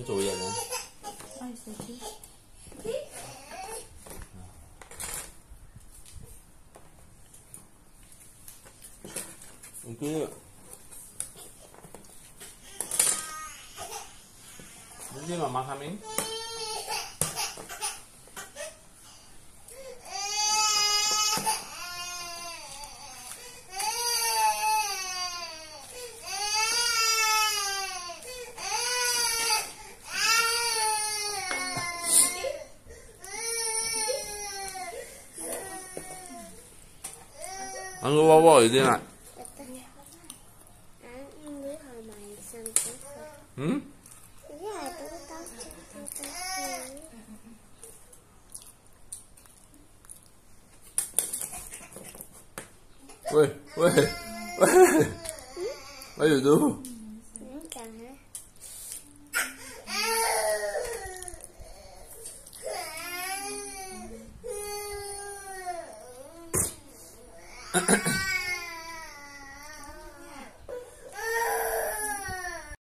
你走远了。玩手机。你去。你去妈妈家没？俺说娃娃一点啊。嗯？喂喂喂，还有多？Ha ha ha.